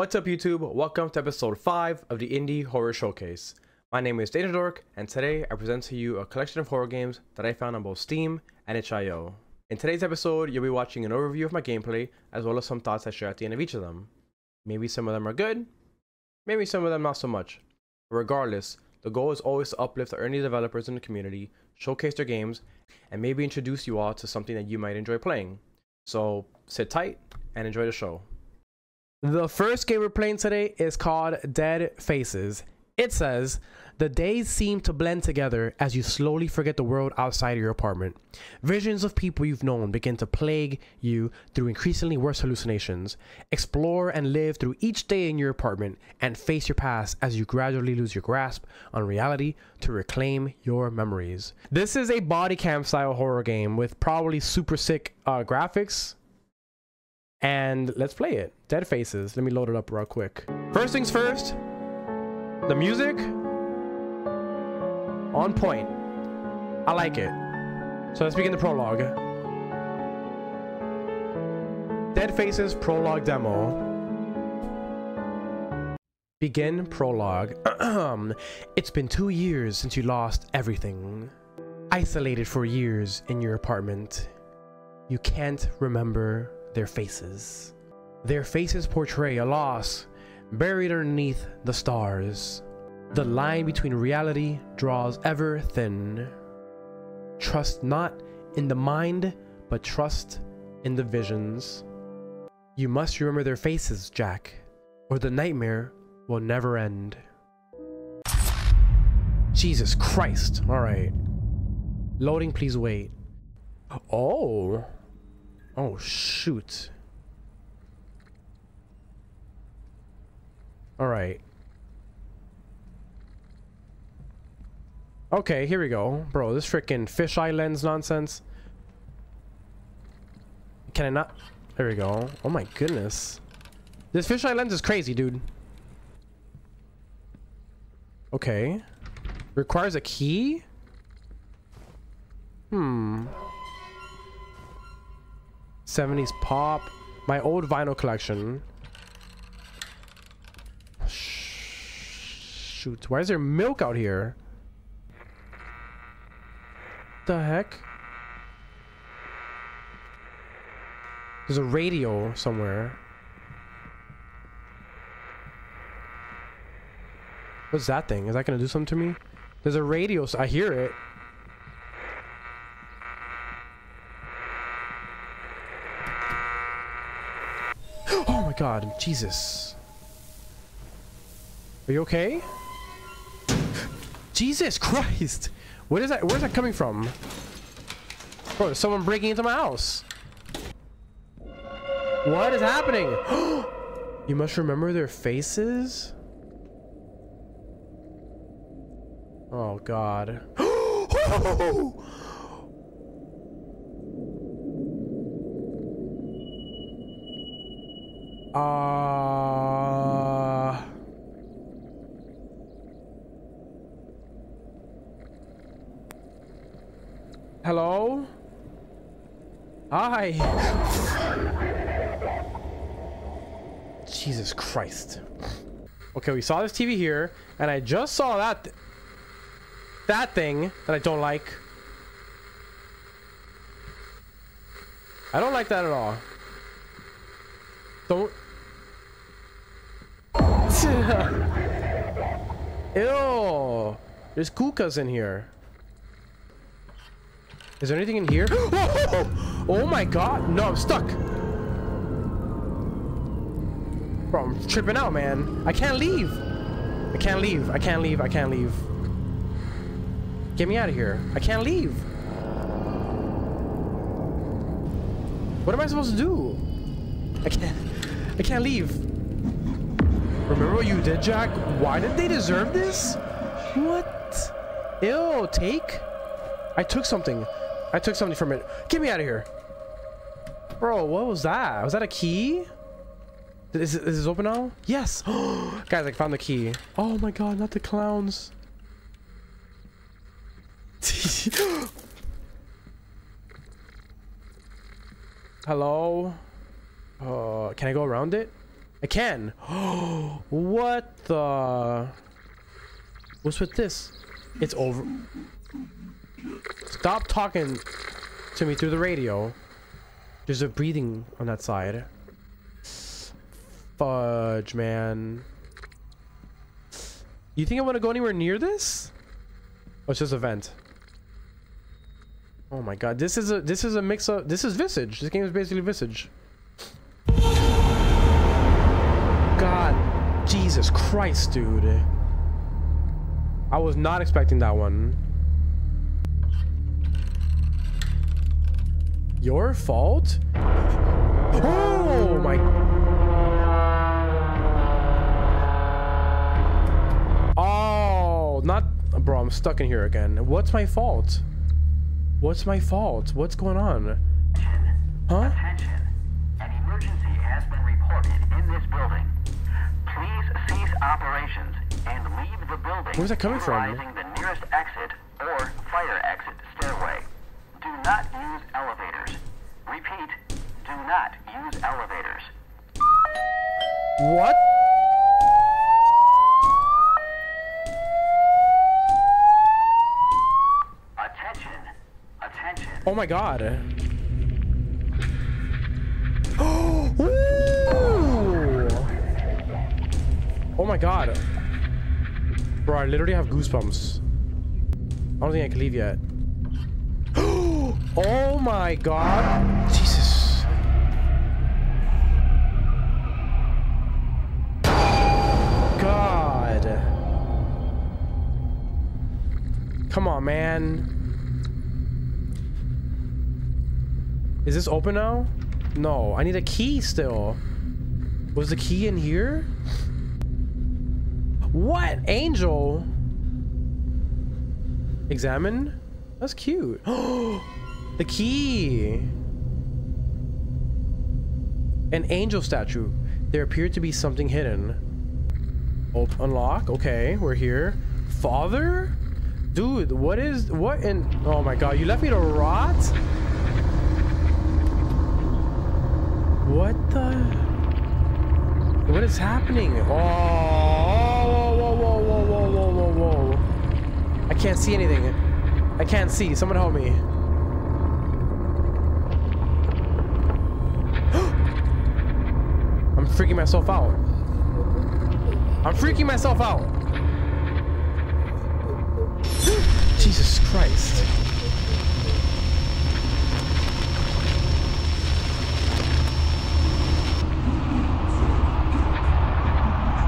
What's up YouTube? Welcome to episode 5 of the Indie Horror Showcase. My name is Danger Dork, and today I present to you a collection of horror games that I found on both Steam and itch.io. In today's episode, you'll be watching an overview of my gameplay, as well as some thoughts I share at the end of each of them. Maybe some of them are good, maybe some of them not so much. But regardless, the goal is always to uplift the early developers in the community, showcase their games, and maybe introduce you all to something that you might enjoy playing. So sit tight and enjoy the show. The first game we're playing today is called Dead Faces. It says, The days seem to blend together as you slowly forget the world outside your apartment. Visions of people you've known begin to plague you through increasingly worse hallucinations. Explore and live through each day in your apartment and face your past as you gradually lose your grasp on reality to reclaim your memories. This is a body cam style horror game with probably super sick uh, graphics and let's play it. Dead Faces. Let me load it up real quick. First things first, the music on point. I like it. So let's begin the prologue. Dead Faces prologue demo. Begin prologue. it's been two years since you lost everything. Isolated for years in your apartment. You can't remember their faces. Their faces portray a loss buried underneath the stars. The line between reality draws ever thin. Trust not in the mind, but trust in the visions. You must remember their faces, Jack, or the nightmare will never end. Jesus Christ. All right. Loading, please wait. Oh. Oh, shoot. All right. Okay, here we go. Bro, this freaking fisheye lens nonsense. Can I not? There we go. Oh my goodness. This fisheye lens is crazy, dude. Okay. Requires a key? Hmm. 70s pop. My old vinyl collection. Shoot, why is there milk out here? The heck? There's a radio somewhere. What's that thing? Is that gonna do something to me? There's a radio, so I hear it. Oh my god, Jesus. Are you okay? Jesus Christ! What is that? Where's that coming from? Bro, there's someone breaking into my house. What is happening? you must remember their faces? Oh god. Oh! Uh... Hello? Hi. Jesus Christ. Okay, we saw this TV here, and I just saw that th that thing that I don't like. I don't like that at all. Don't. Ew. There's kukas in here. Is there anything in here? Oh, oh, oh, oh my god. No, I'm stuck. Bro, I'm tripping out, man. I can't leave. I can't leave. I can't leave. I can't leave. Get me out of here. I can't leave. What am I supposed to do? I can't. I can't leave. Remember what you did, Jack? Why did they deserve this? What? Ew, take? I took something. I took something from it. Get me out of here. Bro, what was that? Was that a key? Is, is this open now? Yes. Guys, I found the key. Oh my god, not the clowns. Hello? Uh, can I go around it? I can. what the? What's with this? It's over. Stop talking to me through the radio. There's a breathing on that side. Fudge, man. You think I want to go anywhere near this? Oh, it's just a vent. Oh my god, this is a this is a mix of this is Visage. This game is basically Visage. Jesus Christ, dude. I was not expecting that one. Your fault? Oh my Oh, not bro, I'm stuck in here again. What's my fault? What's my fault? What's going on? Huh? Where's that coming from? the nearest exit or fire exit stairway. Do not use elevators. Repeat, do not use elevators. What? Attention. Attention. Oh my god. Oh my god. Bro, I literally have goosebumps. I don't think I can leave yet. oh my god. Jesus. God. Come on, man. Is this open now? No, I need a key still. Was the key in here? What? Angel? Examine? That's cute. the key. An angel statue. There appeared to be something hidden. Op unlock. Okay, we're here. Father? Dude, what is... What in... Oh my god, you left me to rot? What the? What is happening? Oh, whoa, whoa, whoa, whoa, whoa, whoa, whoa, whoa. I can't see anything. I can't see. Someone help me. I'm freaking myself out. I'm freaking myself out. Jesus Christ.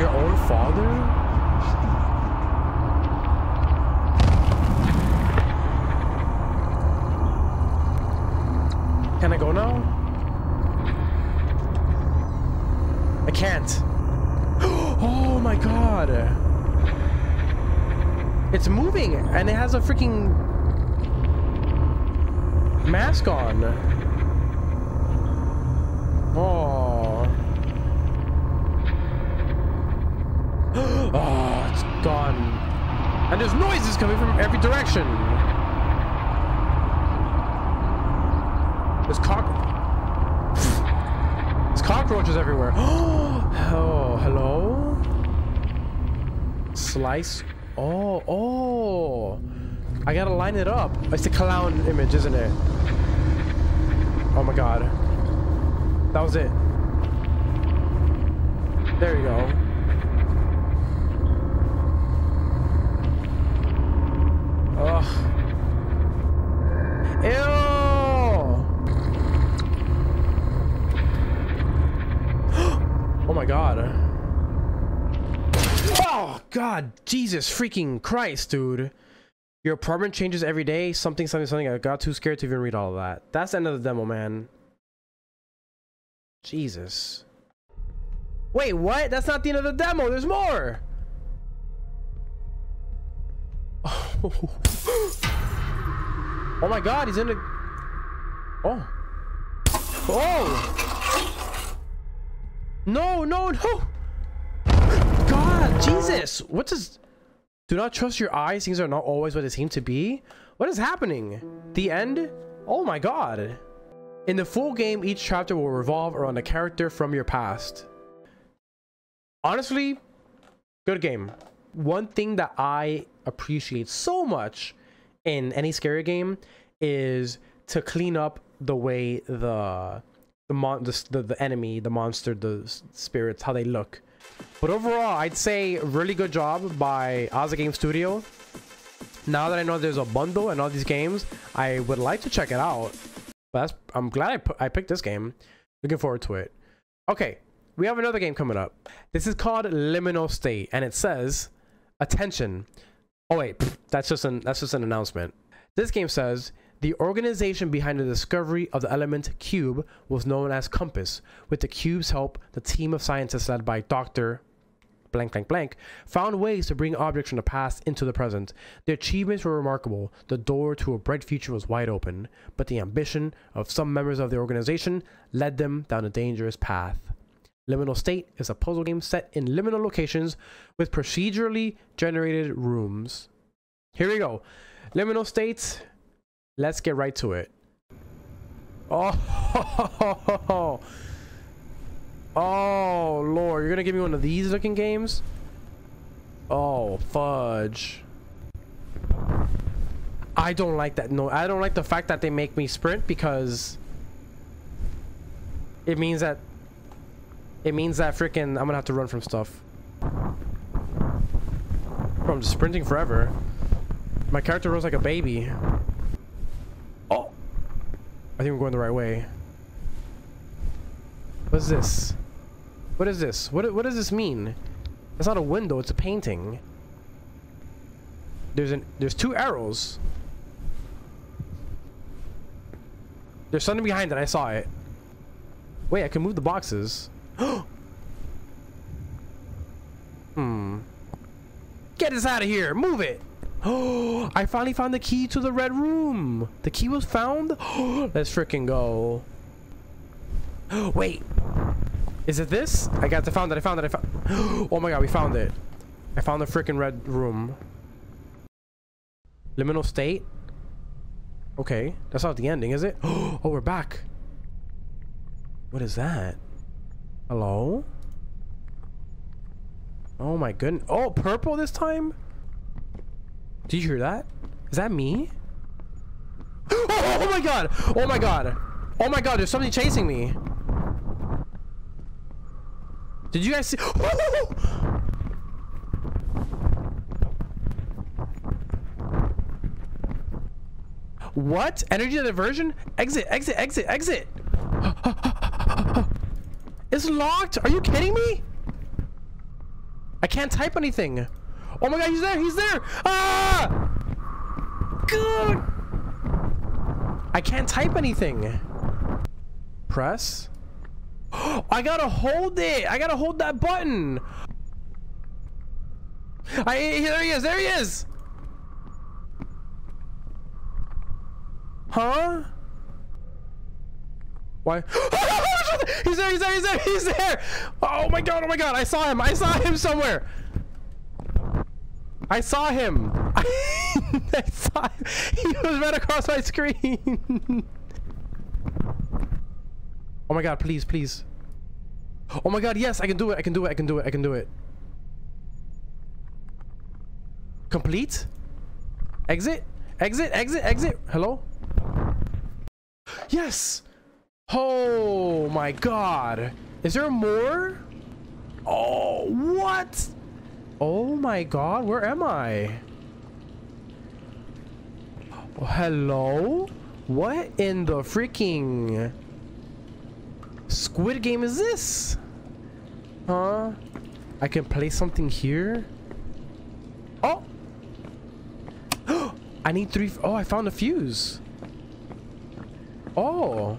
Your own father? Can I go now? I can't. Oh my god. It's moving and it has a freaking mask on. Oh. oh, it's gone. And there's noises coming from every direction. There's cock. There's cockroaches everywhere. Oh, hello. Slice. Oh, Oh, oh. I gotta line it up. It's the clown image, isn't it? Oh my god. That was it. There you go. Ugh. Ew! oh my god. Oh god, Jesus freaking Christ, dude. Your apartment changes every day. Something, something, something. I got too scared to even read all of that. That's the end of the demo, man. Jesus. Wait, what? That's not the end of the demo. There's more. Oh my god, he's in the... Oh. Oh! No, no, no! Jesus! What does... Do not trust your eyes. Things are not always what they seem to be. What is happening? The end? Oh my god. In the full game, each chapter will revolve around a character from your past. honestly, good game. One thing that I appreciate so much in any scary game is to clean up the way the the mon the, the enemy, the monster, the spirits, how they look. But overall, I'd say really good job by Aza Game Studio. Now that I know there's a bundle and all these games, I would like to check it out. But I'm glad I, I picked this game. Looking forward to it. Okay, we have another game coming up. This is called Liminal State, and it says, "Attention." Oh wait, that's just an that's just an announcement. This game says the organization behind the discovery of the element cube was known as Compass. With the cube's help, the team of scientists led by Dr. blank blank blank found ways to bring objects from the past into the present. The achievements were remarkable. The door to a bright future was wide open, but the ambition of some members of the organization led them down a dangerous path. Liminal State is a puzzle game set in liminal locations with procedurally generated rooms. Here we go. Liminal State. Let's get right to it. Oh, oh, Lord. You're going to give me one of these looking games? Oh, fudge. I don't like that. No, I don't like the fact that they make me sprint because it means that it means that freaking I'm gonna have to run from stuff. Bro, I'm just sprinting forever. My character runs like a baby. I think we're going the right way. What's this? What is this? What, what does this mean? It's not a window, it's a painting. There's an there's two arrows. There's something behind it, I saw it. Wait, I can move the boxes. hmm. Get us out of here. Move it. Oh, I finally found the key to the red room. The key was found. Let's freaking go. Wait. Is it this? I got to found it. I found it. I found. Oh my god, we found it. I found the freaking red room. Liminal state. Okay, that's not the ending, is it? Oh, we're back. What is that? Hello? Oh my goodness. Oh, purple this time? Did you hear that? Is that me? Oh, oh my god! Oh my god! Oh my god, there's somebody chasing me. Did you guys see? What? Energy diversion? Exit, exit, exit, exit! It's locked? Are you kidding me? I can't type anything. Oh my god, he's there! He's there! Ah! Good! I can't type anything. Press. I gotta hold it! I gotta hold that button! I, there he is! There he is! Huh? Why? he's there, he's there, he's there, he's there! Oh my god, oh my god, I saw him, I saw him somewhere! I saw him! I saw him. He was right across my screen! oh my god, please, please. Oh my god, yes, I can do it, I can do it, I can do it, I can do it. Complete? Exit? Exit, exit, exit. Hello? Yes! Oh my god. Is there more? Oh, what? Oh my god, where am I? Oh, hello? What in the freaking Squid Game is this? Huh? I can play something here? Oh! I need three. Oh, I found a fuse. Oh.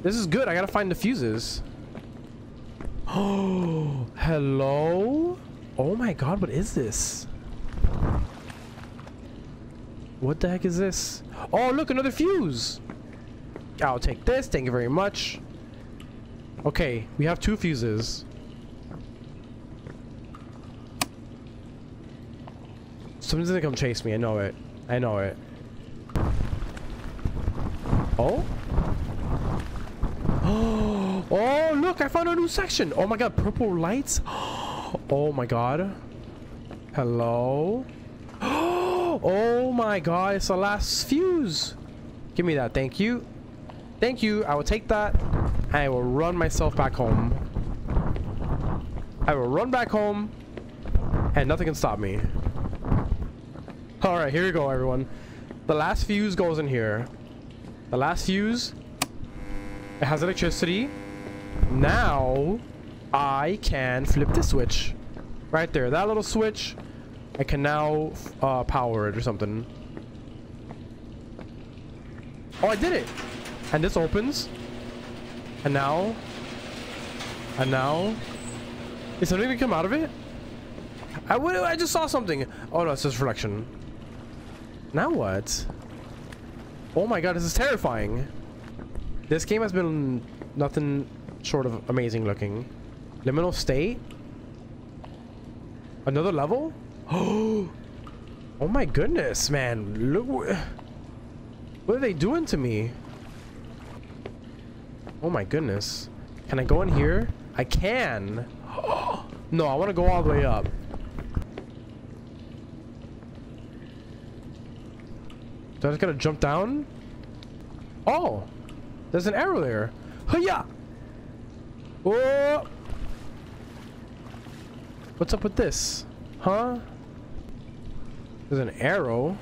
This is good. I gotta find the fuses. Oh, hello? Oh my god, what is this? What the heck is this? Oh, look, another fuse. I'll take this. Thank you very much. Okay, we have two fuses. Someone's gonna come chase me. I know it. I know it. Oh? Oh, look, I found a new section. Oh my god, purple lights. oh my god. Hello? oh my god, it's the last fuse. Give me that, thank you. Thank you, I will take that. I will run myself back home. I will run back home and nothing can stop me. All right, here we go, everyone. The last fuse goes in here. The last fuse, it has electricity. Now, I can flip the switch. Right there, that little switch, I can now uh, power it or something. Oh, I did it. And this opens. And now, and now, is something gonna come out of it? I would. I just saw something. Oh no, it's just reflection. Now what? Oh my god, this is terrifying. This game has been nothing short of amazing looking. Liminal state? Another level? Oh, oh my goodness, man. Look what, are they doing to me? Oh my goodness. Can I go in here? I can. no, I want to go all the way up. So I just gotta jump down? Oh! There's an arrow there. Hiya! Oh! What's up with this? Huh? There's an arrow.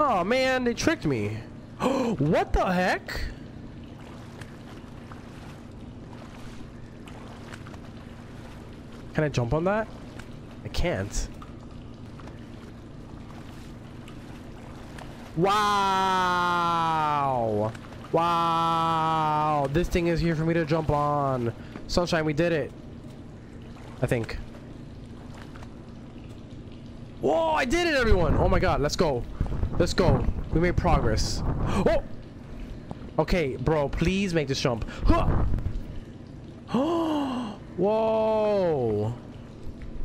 Oh man, they tricked me. what the heck? Can I jump on that? I can't. Wow. Wow. This thing is here for me to jump on. Sunshine, we did it. I think. Whoa, I did it, everyone. Oh my god, let's go. Let's go. We made progress. Oh! Okay, bro, please make this jump. Huh! Whoa!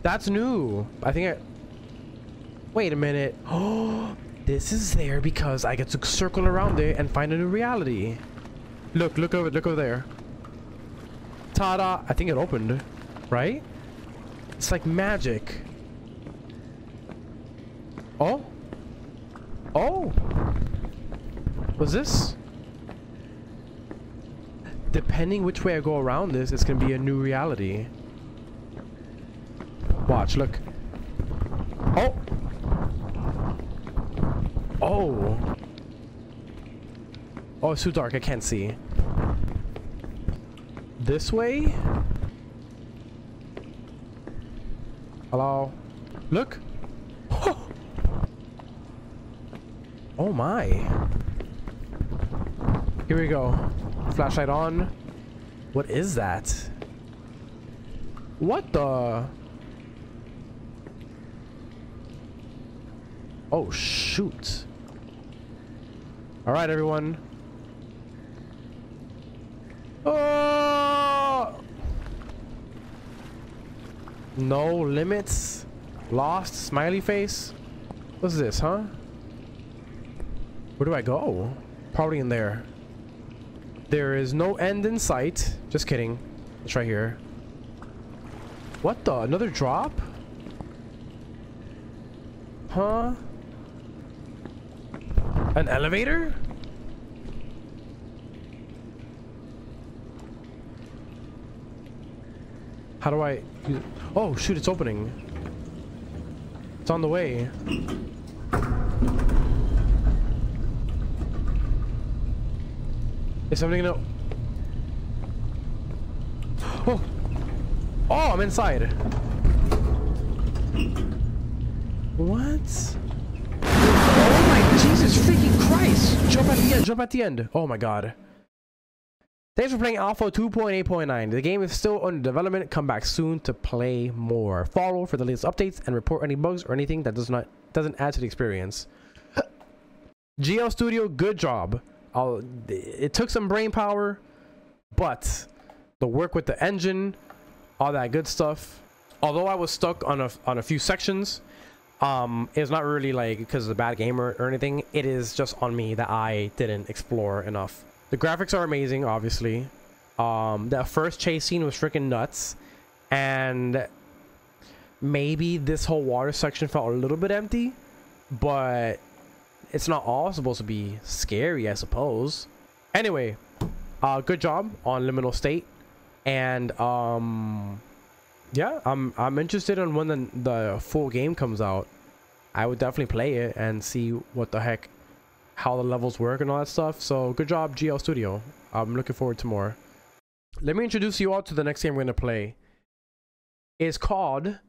That's new. I think I... Wait a minute. Oh, this is there because I get to circle around it and find a new reality. Look, look over, look over there. Ta-da! I think it opened, right? It's like magic. Oh? Oh! What's this? Depending which way I go around this, it's gonna be a new reality. Watch, look. Oh! Oh. Oh, it's too dark. I can't see. This way? Hello? Look. Oh oh my. Here we go. Flashlight on. What is that? What the? Oh, shoot. All right, everyone. Oh! No limits. Lost. Smiley face. What's this, huh? Where do I go? Probably in there. There is no end in sight. Just kidding. It's right here. What the? Another drop? Huh? An elevator? How do I... Oh, shoot, it's opening. It's on the way. Is somebody gonna... Oh! Oh, I'm inside. What? Jesus freaking Christ! Jump at the end, jump at the end. Oh my god. Thanks for playing Alpha 2.8.9. The game is still under development. Come back soon to play more. Follow for the latest updates and report any bugs or anything that does not doesn't add to the experience. GL Studio, good job. I'll, it took some brain power, but the work with the engine, all that good stuff. Although I was stuck on a on a few sections, um, it's not really like because of a bad game or, or anything. It is just on me that I didn't explore enough. The graphics are amazing, obviously. Um, that first chase scene was freaking nuts, and maybe this whole water section felt a little bit empty, but it's not all supposed to be scary, I suppose. Anyway, uh, good job on Liminal State, and um, yeah, I'm I'm interested in when the the full game comes out. I would definitely play it and see what the heck, how the levels work and all that stuff. So good job, GL Studio. I'm looking forward to more. Let me introduce you all to the next game we're gonna play. It's called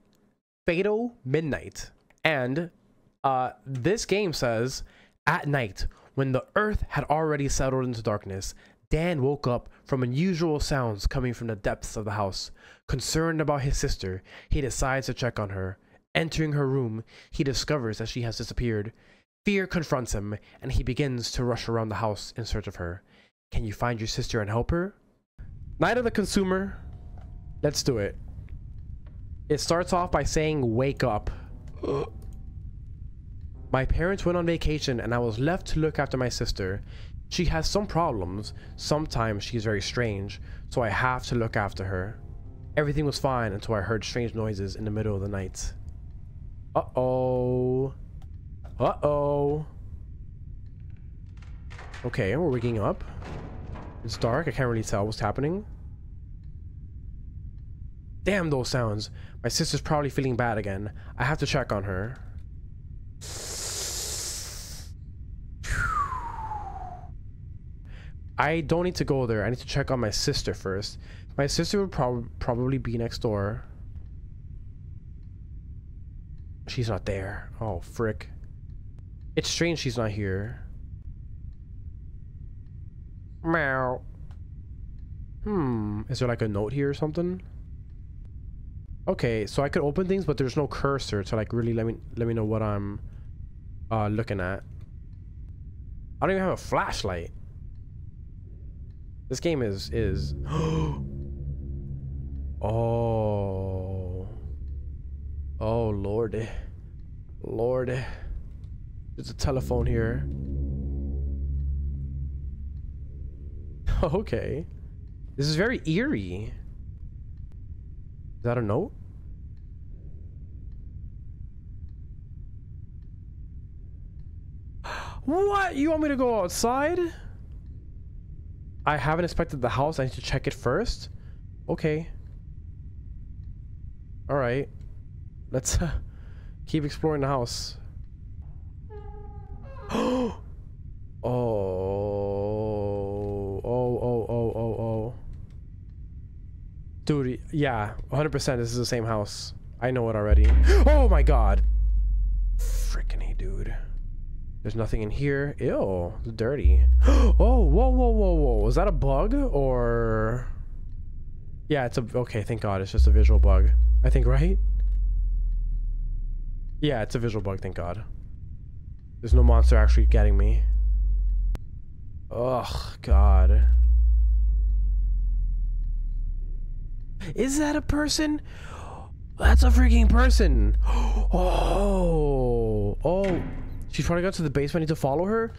Fatal Midnight, and uh, this game says at night when the earth had already settled into darkness. Dan woke up from unusual sounds coming from the depths of the house. Concerned about his sister, he decides to check on her. Entering her room, he discovers that she has disappeared. Fear confronts him, and he begins to rush around the house in search of her. Can you find your sister and help her? Night of the Consumer. Let's do it. It starts off by saying, Wake up. my parents went on vacation, and I was left to look after my sister. She has some problems. Sometimes she's very strange, so I have to look after her. Everything was fine until I heard strange noises in the middle of the night. Uh-oh. Uh-oh. Okay, we're waking up. It's dark. I can't really tell what's happening. Damn those sounds. My sister's probably feeling bad again. I have to check on her. I don't need to go there. I need to check on my sister first. My sister would prob probably be next door. She's not there. Oh, frick. It's strange she's not here. Meow. Hmm. Is there like a note here or something? Okay, so I could open things, but there's no cursor to like really let me let me know what I'm uh looking at. I don't even have a flashlight. This game is is Oh. Oh lord. Lord. There's a telephone here. okay. This is very eerie. Is that a note? What? You want me to go outside? I haven't inspected the house. I need to check it first. Okay. All right. Let's uh, keep exploring the house. oh. Oh, oh, oh, oh, oh. Dude, yeah, 100% this is the same house. I know it already. Oh my god. Freaking hey, dude. There's nothing in here. Ew, it's dirty. oh, whoa, whoa, whoa, whoa. Was that a bug or... Yeah, it's a... Okay, thank god. It's just a visual bug. I think, right? Yeah, it's a visual bug, thank god. There's no monster actually getting me. Ugh, god. Is that a person? That's a freaking person. Oh, oh. She's probably got to the basement. I need to follow her.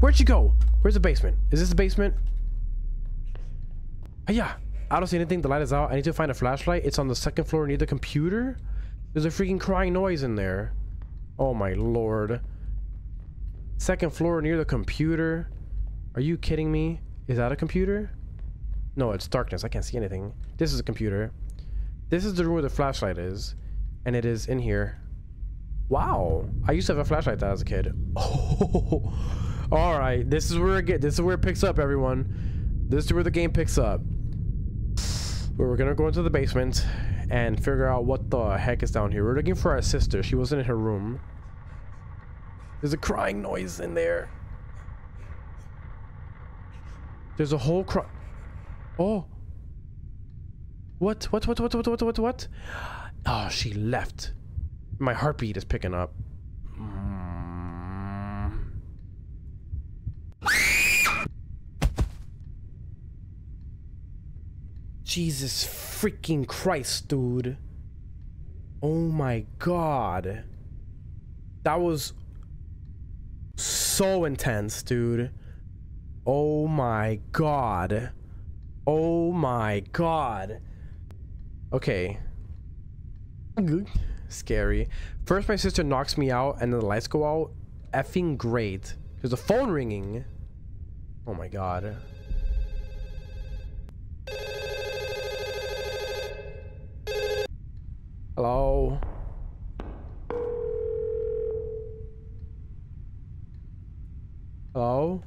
Where'd she go? Where's the basement? Is this the basement? Uh, yeah. I don't see anything. The light is out. I need to find a flashlight. It's on the second floor near the computer. There's a freaking crying noise in there. Oh my lord. Second floor near the computer. Are you kidding me? Is that a computer? No, it's darkness. I can't see anything. This is a computer. This is the room where the flashlight is. And it is in here. Wow. I used to have a flashlight that as a kid. Oh. All right. This is where it get. This is where it picks up, everyone. This is where the game picks up. We're gonna go into the basement and figure out what the heck is down here. We're looking for our sister. She wasn't in her room. There's a crying noise in there. There's a whole cry. Oh. What? What? What? What? What? What? What? What? Oh, she left. My heartbeat is picking up. Jesus freaking Christ, dude. Oh my god. That was so intense, dude. Oh my god. Oh my god. Okay. Scary. First, my sister knocks me out, and then the lights go out. Effing great. There's a phone ringing. Oh my god. Hello? Hello?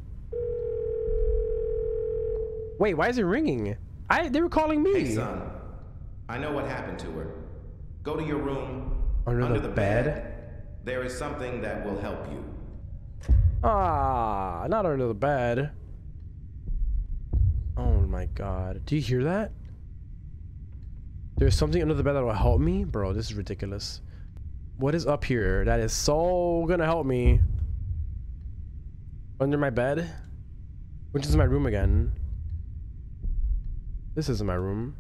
Wait, why is it ringing? I they were calling me. Hey, son. I know what happened to her. Go to your room. Under the bed? There is something that will help you. Ah, not under the bed. Oh my god. Do you hear that? There's something under the bed that will help me? Bro, this is ridiculous. What is up here that is so gonna help me? Under my bed? Which is my room again? This isn't my room.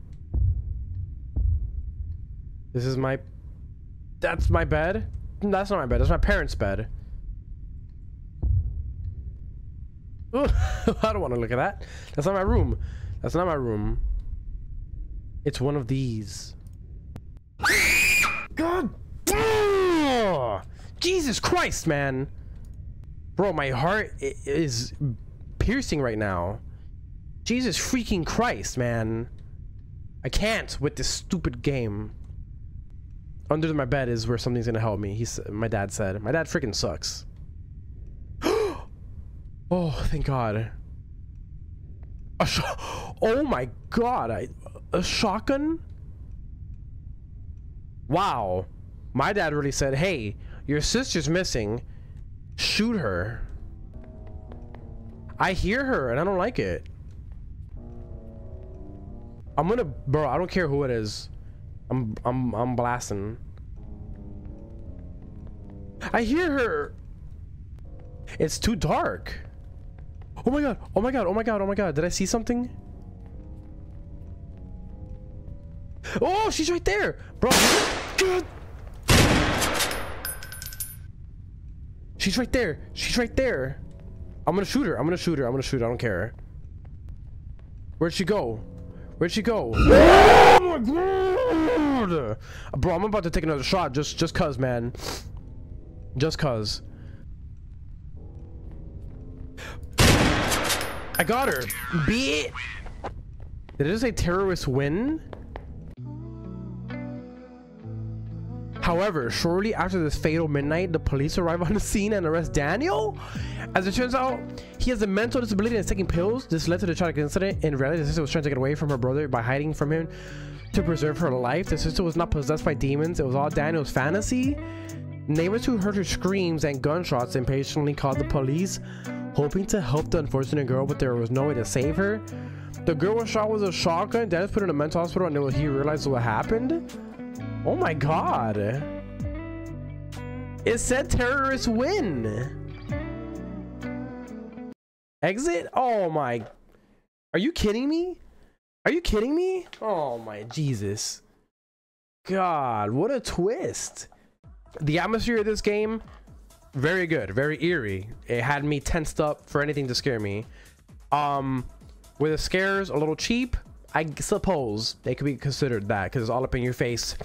This is my... That's my bed? That's not my bed. That's my parents' bed. Ooh, I don't want to look at that. That's not my room. That's not my room. It's one of these. God. Oh, Jesus Christ, man. Bro, my heart is piercing right now. Jesus freaking Christ, man. I can't with this stupid game. Under my bed is where something's gonna help me. He's my dad said. My dad freaking sucks. oh, thank God. Oh my God! I a shotgun. Wow, my dad really said, "Hey, your sister's missing. Shoot her." I hear her and I don't like it. I'm gonna, bro. I don't care who it is. I'm, I'm, I'm blasting. I hear her. It's too dark. Oh my god. Oh my god. Oh my god. Oh my god. Did I see something? Oh, she's right there, bro. God. She's right there. She's right there. I'm gonna shoot her. I'm gonna shoot her. I'm gonna shoot her. I don't care. Where'd she go? Where'd she go? Oh my god! Bro, I'm about to take another shot just just cuz, man. Just cuz. I got her. Beat. Did it say terrorist win? However, shortly after this fatal midnight, the police arrive on the scene and arrest Daniel. As it turns out, he has a mental disability and is taking pills. This led to the tragic incident. In reality, the sister was trying to get away from her brother by hiding from him to preserve her life. The sister was not possessed by demons. It was all Daniel's fantasy. Neighbors who heard her screams and gunshots impatiently called the police, hoping to help the unfortunate girl, but there was no way to save her. The girl was shot with a shotgun. Dennis put in a mental hospital until he realized what happened. Oh my god. It said terrorists win. Exit? Oh my. Are you kidding me? Are you kidding me? Oh my Jesus. God, what a twist. The atmosphere of this game, very good, very eerie. It had me tensed up for anything to scare me. Um, were the scares a little cheap? I suppose they could be considered that because it's all up in your face.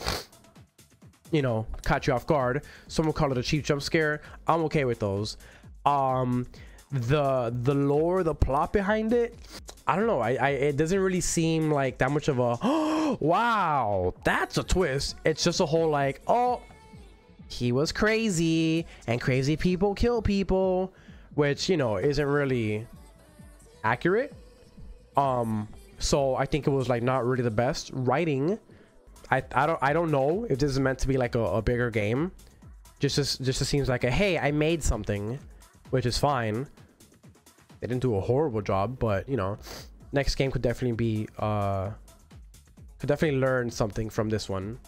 You know, caught you off guard. Some will call it a cheap jump scare. I'm okay with those. Um, the the lore, the plot behind it, I don't know. I, I it doesn't really seem like that much of a oh, wow, that's a twist. It's just a whole like oh, he was crazy and crazy people kill people, which you know isn't really accurate. Um, so I think it was like not really the best writing. I I don't I don't know if this is meant to be like a, a bigger game. Just as, just seems like a hey I made something, which is fine. They didn't do a horrible job, but you know, next game could definitely be uh could definitely learn something from this one.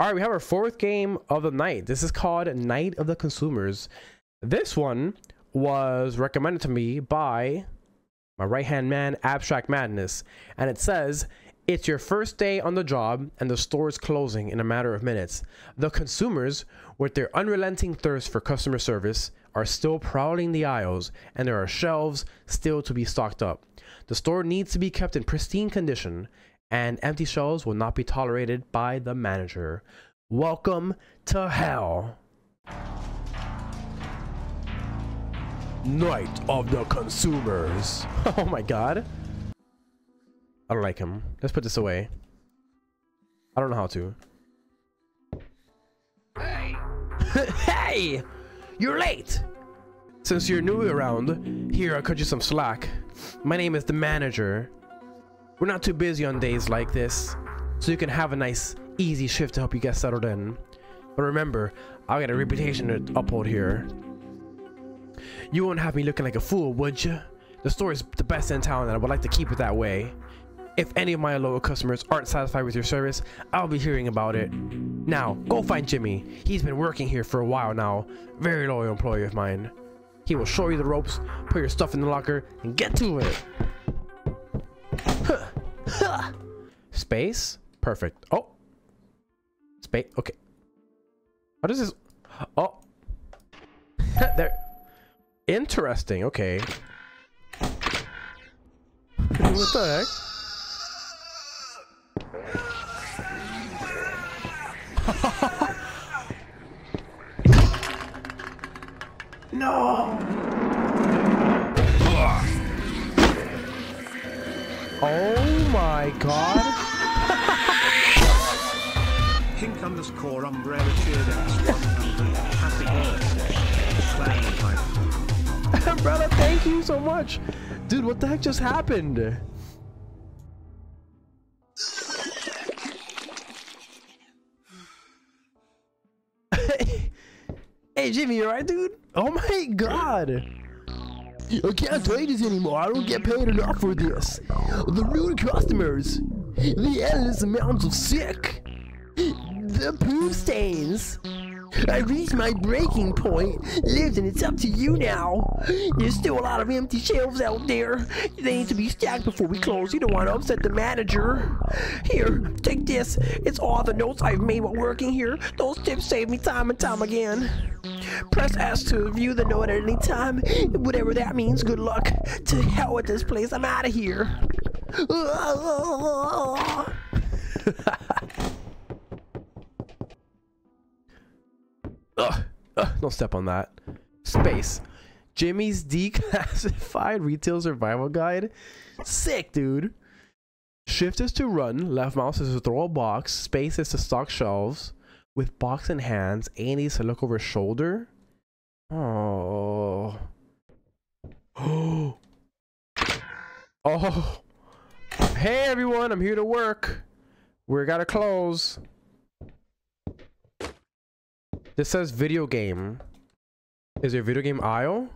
All right, we have our fourth game of the night. This is called Night of the Consumers. This one was recommended to me by my right hand man, Abstract Madness, and it says it's your first day on the job and the store is closing in a matter of minutes. The consumers, with their unrelenting thirst for customer service, are still prowling the aisles, and there are shelves still to be stocked up. The store needs to be kept in pristine condition, and empty shelves will not be tolerated by the manager. Welcome to hell. Night of the consumers. Oh my god. I don't like him. Let's put this away. I don't know how to. Hey! hey! You're late! Since you're new around, here I'll cut you some slack. My name is the manager. We're not too busy on days like this, so you can have a nice, easy shift to help you get settled in. But remember, I got a reputation to uphold here. You won't have me looking like a fool, would you? The store is the best in town and I would like to keep it that way. If any of my loyal customers aren't satisfied with your service, I'll be hearing about it. Now, go find Jimmy. He's been working here for a while now. Very loyal employee of mine. He will show you the ropes, put your stuff in the locker, and get to it. Space? Perfect. Oh. Space. Okay. What is this? Oh. there. Interesting. Okay. what the heck? No! Oh my god! Pink underscore umbrella cheered X100. Happy birthday. Clan Piper. Umbrella, thank you so much! Dude, what the heck just happened? Hey Jimmy, you alright, dude? Oh my god! I can't take this anymore. I don't get paid enough for this. The rude customers, the endless amounts of sick, the poo stains. I reached my breaking point. Listen, it's up to you now. There's still a lot of empty shelves out there. They need to be stacked before we close. You don't want to upset the manager. Here, take this. It's all the notes I've made while working here. Those tips save me time and time again. Press S to view the note at any time. Whatever that means, good luck. To hell with this place. I'm out of here. don't step on that. Space. Jimmy's declassified retail survival guide. Sick, dude. Shift is to run. Left mouse is to throw a box. Space is to stock shelves. With box in hands, A needs to look over shoulder. Oh. Oh. Oh. Hey everyone, I'm here to work. We gotta close. This says video game. Is there a video game aisle?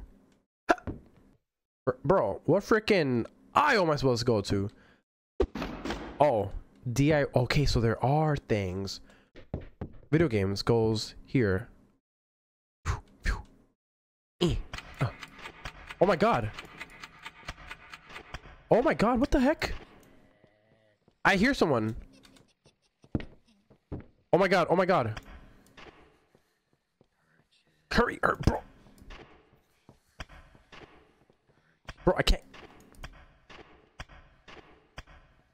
Bro, what freaking aisle am I supposed to go to? Oh, DI. Okay, so there are things. Video games goes here. Oh my god. Oh my god, what the heck? I hear someone. Oh my god, oh my god. Hurry, hurry, er, bro. Bro, I can't.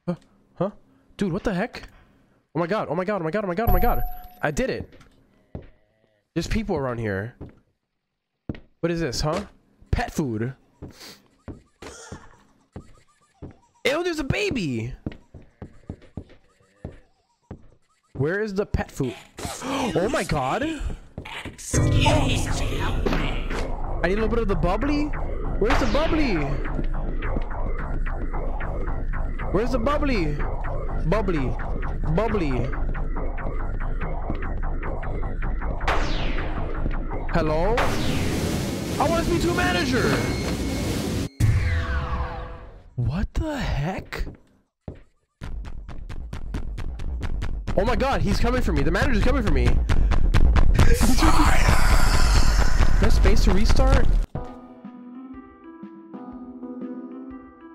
Huh? Huh? Dude, what the heck? Oh my god, oh my god, oh my god, oh my god, oh my god. I did it. There's people around here. What is this, huh? Pet food. Ew, there's a baby. Where is the pet food? Oh my god. I need a little bit of the bubbly. Where's the bubbly? Where's the bubbly? Bubbly. Bubbly. Hello? I want to speak to a manager. What the heck? Oh my god, he's coming for me. The manager's coming for me. No space to restart?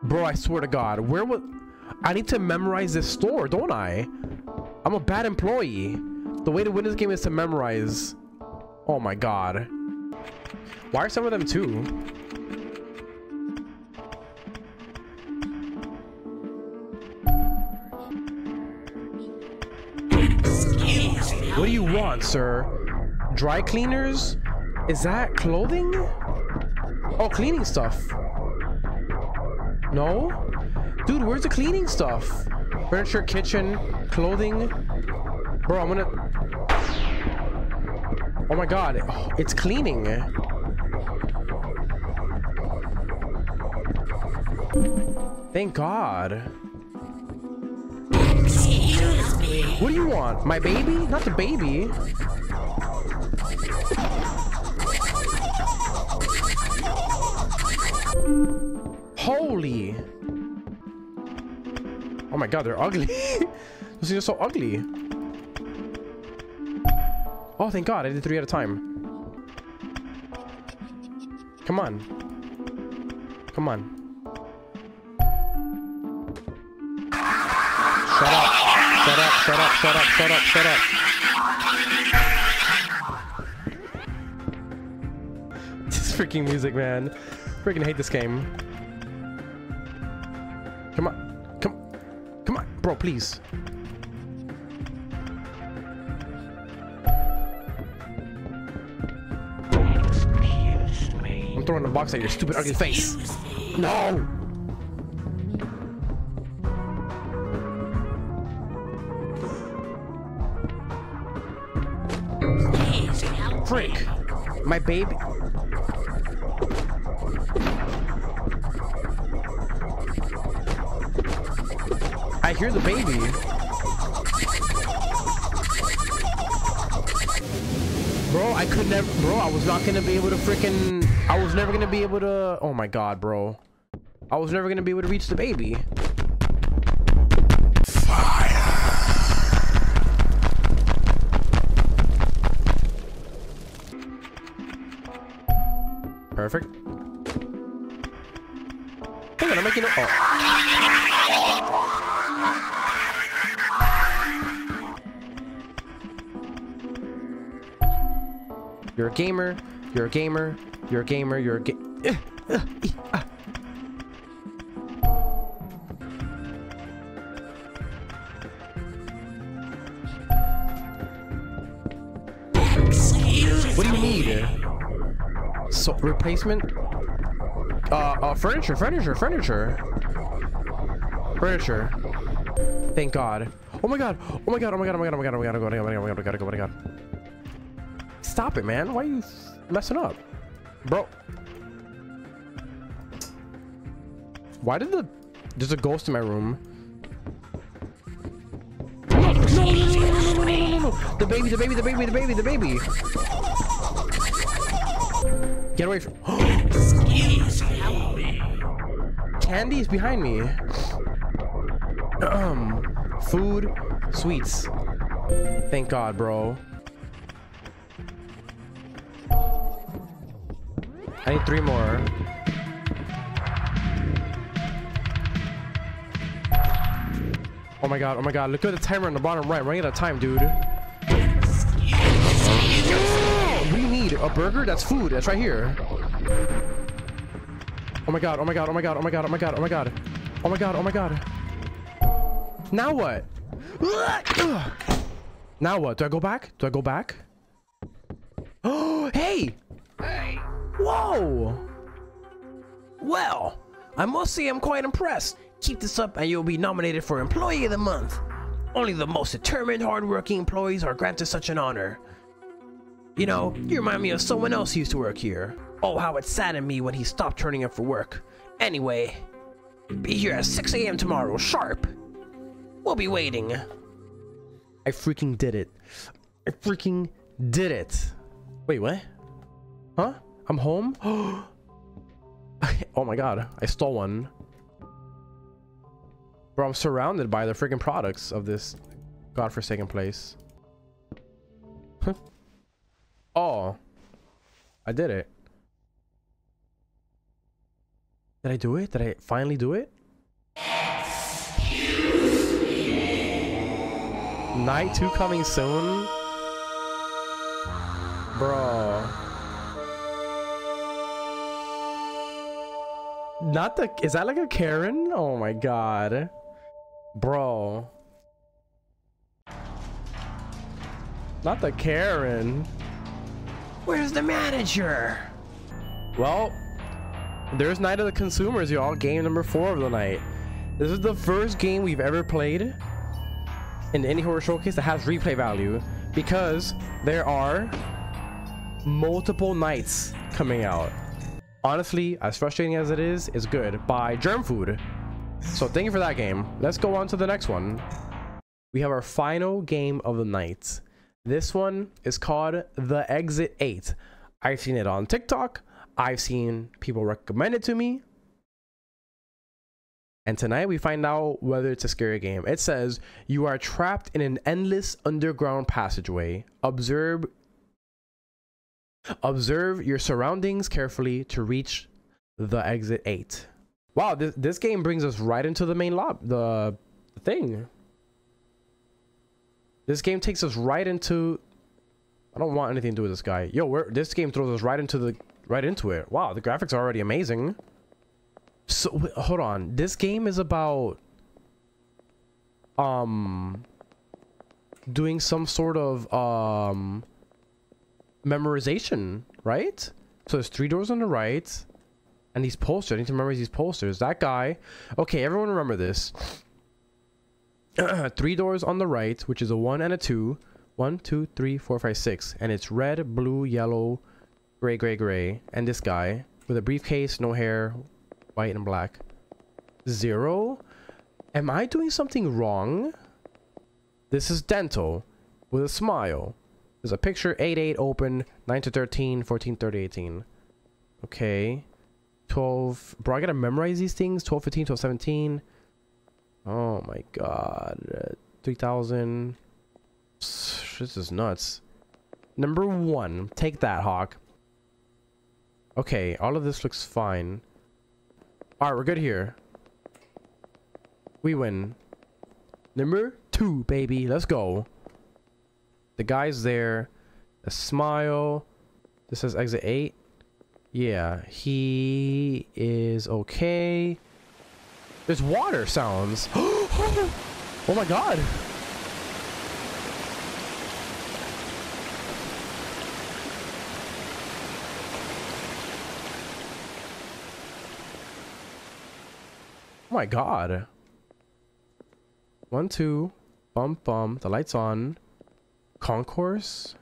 Bro, I swear to God, where would... I need to memorize this store, don't I? I'm a bad employee. The way to win this game is to memorize. Oh my God. Why are some of them two? What do you want, sir? Dry cleaners? Is that clothing? Oh, cleaning stuff. No? Dude, where's the cleaning stuff? Furniture, kitchen, clothing. Bro, I'm gonna... Oh my god, it's cleaning. Thank god. What do you want? My baby? Not the baby. Holy. Oh my god, they're ugly. Those are so ugly. Oh, thank god, I did three at a time. Come on. Come on. Shut up. Shut up, shut up, shut up, shut up, shut up. This freaking music, man. Freaking hate this game. Come on. Come Come on, bro, please. I'm throwing the box at your stupid ugly face. No! Frick! My baby. Hear the baby. Bro, I could never. Bro, I was not gonna be able to freaking. I was never gonna be able to. Oh my god, bro. I was never gonna be able to reach the baby. Fire. Perfect. Hang on, I'm making it. Oh. You're a gamer. You're a gamer. You're a gamer. You're a ga- What do you need? So replacement? Uh, uh, furniture, furniture, furniture, furniture. Thank God. Oh my God. Oh my God. Oh my God. Oh my God. Oh my God. Oh my God. Oh my God. Oh my God. Oh my God. Oh my God. Stop it, man. Why are you messing up? Bro. Why did the... There's a ghost in my room. No, no, no, no, no, no, no, no, no. The baby, the baby, the baby, the baby, the baby. Get away from... Candy is behind me. Um, food, sweets. Thank God, bro. I need three more. Oh my god, oh my god, look at the timer on the bottom right. Running out of time, dude. You need? A burger? That's food. That's right here. Oh my god, oh my god, oh my god, oh my god, oh my god, oh my god. Oh my god, oh my god. Now what? Now what? Do I go back? Do I go back? Oh, hey! Hey! Whoa! Well, I must say I'm quite impressed. Keep this up and you'll be nominated for Employee of the Month. Only the most determined, hardworking employees are granted such an honor. You know, you remind me of someone else who used to work here. Oh, how it saddened me when he stopped turning up for work. Anyway, be here at 6 a.m. tomorrow, sharp. We'll be waiting. I freaking did it. I freaking did it. Wait, what? Huh? I'm home? oh my god, I stole one. Bro, I'm surrounded by the freaking products of this godforsaken place. oh. I did it. Did I do it? Did I finally do it? Night 2 coming soon? Bro. Not the. Is that like a Karen? Oh my god. Bro. Not the Karen. Where's the manager? Well, there's Night of the Consumers, y'all. Game number four of the night. This is the first game we've ever played in any horror showcase that has replay value because there are multiple nights coming out. Honestly, as frustrating as it is, it's good by Germ Food. So thank you for that game. Let's go on to the next one. We have our final game of the night. This one is called The Exit 8. I've seen it on TikTok. I've seen people recommend it to me. And tonight we find out whether it's a scary game. It says you are trapped in an endless underground passageway. Observe observe your surroundings carefully to reach the exit 8. Wow, this this game brings us right into the main lob the, the thing. This game takes us right into I don't want anything to do with this guy. Yo, this game throws us right into the right into it. Wow, the graphics are already amazing. So hold on. This game is about um doing some sort of um memorization, right? So there's three doors on the right and these posters. I need to memorize these posters. That guy. Okay, everyone remember this. three doors on the right, which is a one and a two. One, two, three, four, five, six. And it's red, blue, yellow, gray, gray, gray. And this guy with a briefcase, no hair, white and black. Zero? Am I doing something wrong? This is dental with a smile. There's a picture 8 8 open 9 to 13 14 30 18. Okay. 12 bro I gotta memorize these things 12 15 12 17 oh my god uh, 3000 this is nuts number one take that hawk okay all of this looks fine all right we're good here. We win. Number two baby. Let's go. The guy's there. A smile. This says exit 8 yeah, he is okay. There's water sounds. oh my god. Oh my god. One, two, bum, bum. The light's on. Concourse.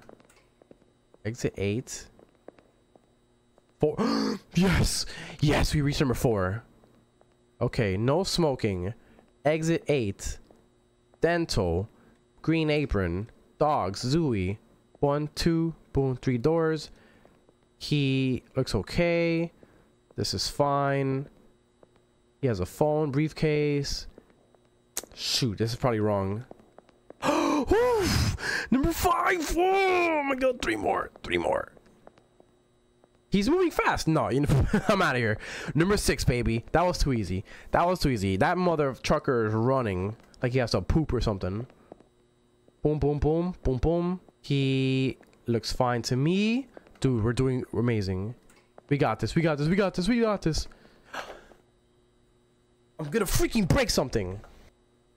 Exit eight. Four. yes. Yes, we reached number four. Okay, no smoking. Exit eight. Dental. Green apron. Dogs. Zooey. One, two, boom, three doors. He looks okay. This is fine. He has a phone, briefcase. Shoot, this is probably wrong. Number five. Oh my god, three more. Three more. He's moving fast. No, you know, I'm out of here. Number six, baby. That was too easy. That was too easy. That mother trucker is running like he has to poop or something. Boom, boom, boom, boom, boom. He looks fine to me. Dude, we're doing amazing. We got this. We got this. We got this. We got this. I'm gonna freaking break something.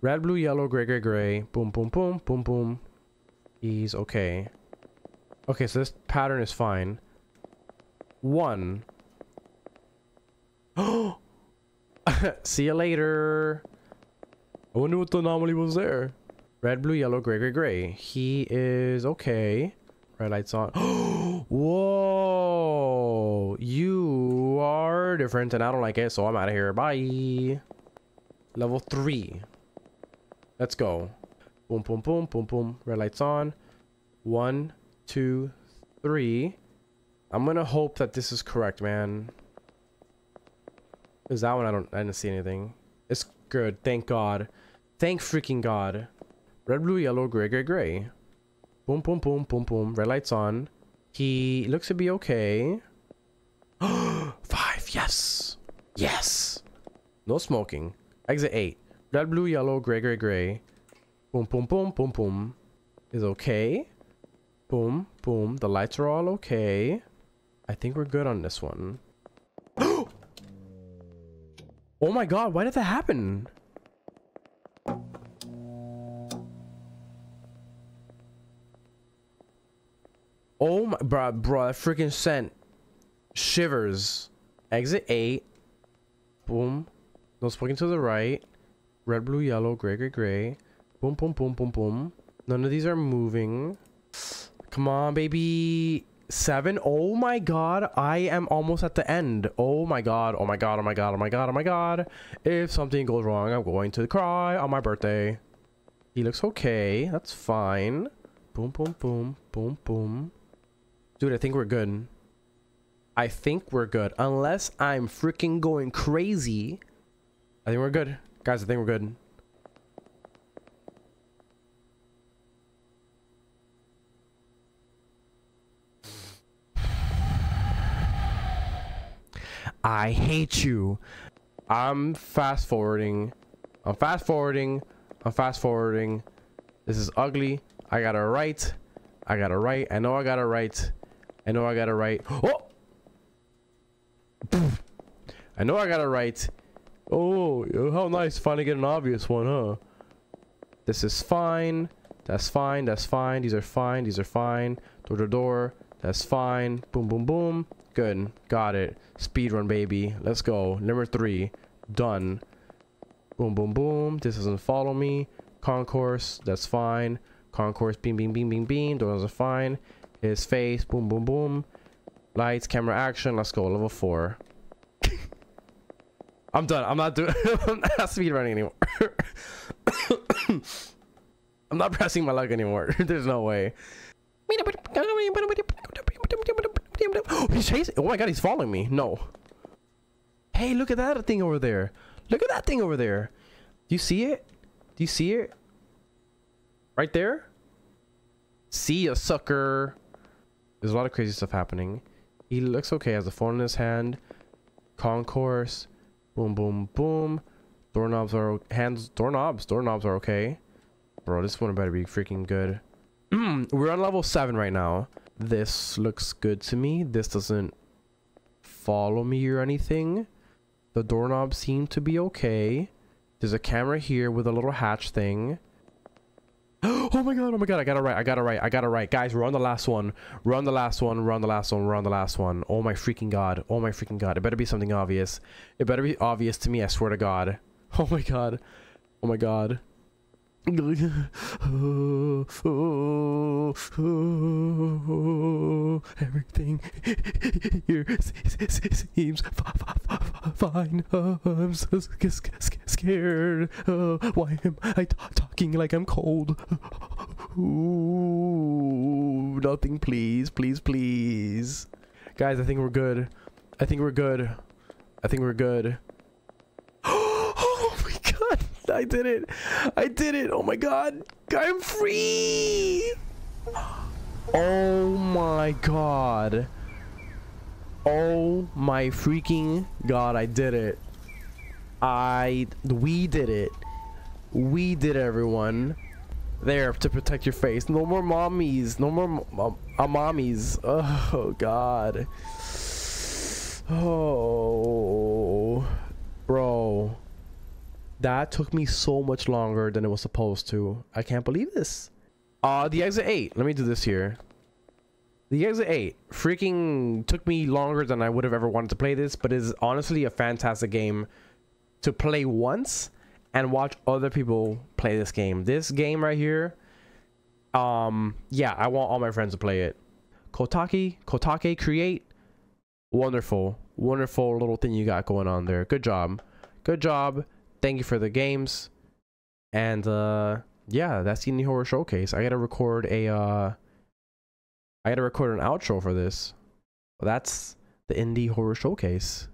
Red, blue, yellow, gray, gray, gray. Boom, boom, boom, boom, boom. He's okay. Okay, so this pattern is fine. One. See you later. I wonder what the anomaly was there. Red, blue, yellow, gray, gray, gray. He is okay. Red lights on. Whoa! You are different and I don't like it, so I'm out of here. Bye. Level 3. Let's go. Boom, boom, boom, boom, boom. Red lights on. One, two, three. I'm gonna hope that this is correct, man. Is that one I don't I didn't see anything. It's good, thank God. Thank freaking God. Red, blue, yellow, gray, gray, gray. Boom, boom, boom, boom, boom. Red lights on. He looks to be okay. Yes. Yes. No smoking. Exit eight. Red, blue, yellow, gray, gray, gray. Boom, boom, boom, boom, boom. Is okay. Boom, boom. The lights are all okay. I think we're good on this one. Oh my god, why did that happen? Oh my, bruh, bruh, that freaking sent shivers. Exit 8. Boom. No smoking to the right. Red, blue, yellow, gray, gray, gray. Boom, boom, boom, boom, boom. None of these are moving. Come on, baby. Seven. Oh my god. I am almost at the end. Oh my god. Oh my god. Oh my god. Oh my god. Oh my god. If something goes wrong, I'm going to cry on my birthday. He looks okay. That's fine. Boom, boom, boom. Boom, boom. Dude, I think we're good. I think we're good. Unless I'm freaking going crazy. I think we're good. Guys, I think we're good. I hate you. I'm fast forwarding. I'm fast forwarding. I'm fast forwarding. This is ugly. I got to write. I got to write. I know I got to write. I know I got to write. Oh! I know I got to write. Oh, oh, how nice. Finally get an obvious one, huh? This is fine. That's fine. That's fine. These are fine. These are fine. Door to door. That's fine. Boom, boom, boom. Good. Got it. Speed run, baby. Let's go. Number three. Done. Boom, boom, boom. This doesn't follow me. Concourse. That's fine. Concourse. Beam, beam, beam, beam, beam. Those are fine. His face. Boom, boom, boom. Lights, camera, action. Let's go. Level four. I'm done. I'm not doing. I'm not speed running anymore. I'm not pressing my luck anymore. There's no way. He's chasing. Oh my god, he's following me. No. Hey, look at that thing over there. Look at that thing over there. Do you see it? Do you see it? Right there? See a sucker. There's a lot of crazy stuff happening. He looks okay. Has a phone in his hand. Concourse. Boom, boom, boom. Doorknobs are hands. Doorknobs. Doorknobs are okay. Bro, this one better be freaking good. We're on level seven right now. This looks good to me. This doesn't follow me or anything. The doorknobs seem to be okay. There's a camera here with a little hatch thing. Oh my god, oh my god, I got it right, I got it right, I got it right. Guys, we're on the last one. We're on the last one, we're on the last one, we're on the last one. Oh my freaking god, oh my freaking god. It better be something obvious. It better be obvious to me, I swear to god. Oh my god. Oh my god. Everything here seems fine. I'm so scared. Uh, why am I talking like I'm cold? Ooh, nothing, please, please, please. Guys, I think we're good. I think we're good. I think we're good. Oh my god, I did it. I did it. Oh my god. I'm free. Oh my god. Oh my freaking god, I did it. I we did it. We did it, everyone. There to protect your face. No more mommies. No more uh, mommies. Oh god. Oh, bro. That took me so much longer than it was supposed to. I can't believe this. Uh, the exit 8. Let me do this here. The exit 8 freaking took me longer than I would have ever wanted to play this, but is honestly a fantastic game to play once and watch other people play this game. This game right here, um, yeah, I want all my friends to play it. Kotaki, Kotake Create, wonderful, wonderful little thing you got going on there. Good job. Good job thank you for the games and uh yeah that's the indie horror showcase i gotta record a uh i gotta record an outro for this that's the indie horror showcase